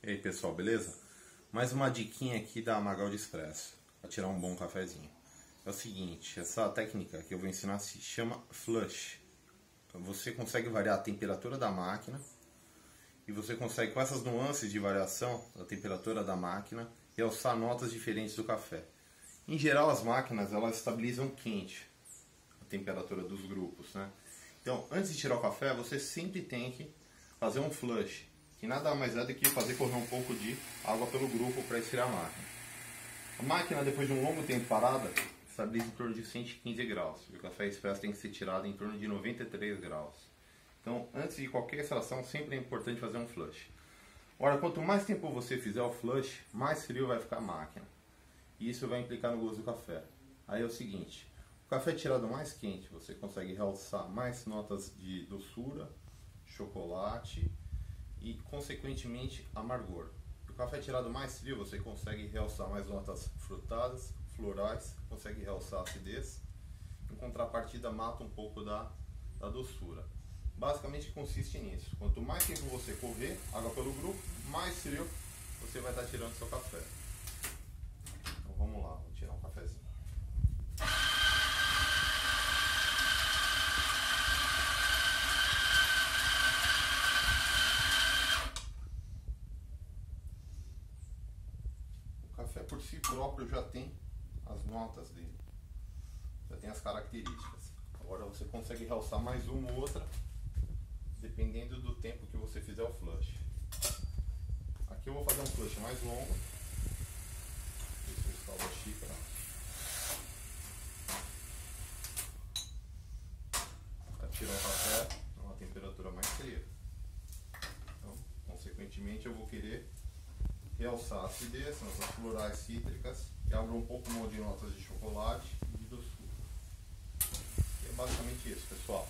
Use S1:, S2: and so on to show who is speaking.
S1: E aí pessoal, beleza? Mais uma diquinha aqui da Magal de Expresso para tirar um bom cafezinho. É o seguinte, essa técnica que eu vou ensinar se chama flush. Você consegue variar a temperatura da máquina e você consegue com essas nuances de variação da temperatura da máquina realçar notas diferentes do café. Em geral as máquinas elas estabilizam quente a temperatura dos grupos, né? Então antes de tirar o café você sempre tem que fazer um flush que nada mais é do que fazer correr um pouco de água pelo grupo para esfriar a máquina. A máquina, depois de um longo tempo parada, estabiliza em torno de 115 graus. E o café expresso tem que ser tirado em torno de 93 graus. Então, antes de qualquer extração, sempre é importante fazer um flush. Ora, quanto mais tempo você fizer o flush, mais frio vai ficar a máquina. E isso vai implicar no gosto do café. Aí é o seguinte, o café tirado mais quente, você consegue realçar mais notas de doçura, chocolate e, consequentemente, amargor. O café tirado mais frio, você consegue realçar mais notas frutadas, florais, consegue realçar a acidez. Em contrapartida, mata um pouco da, da doçura. Basicamente consiste nisso. Quanto mais tempo você correr, água pelo grupo, mais frio você vai estar tirando seu café. Então vamos lá, vou tirar um cafezinho. Café por si próprio já tem as notas dele, já tem as características. Agora você consegue realçar mais uma ou outra, dependendo do tempo que você fizer o flush. Aqui eu vou fazer um flush mais longo. Deixa eu xícara. O café a uma temperatura mais fria. Então, consequentemente, eu vou querer realçar a acidez, notas florais cítricas e abrir um pouco de notas de chocolate e de doçura. E é basicamente isso, pessoal.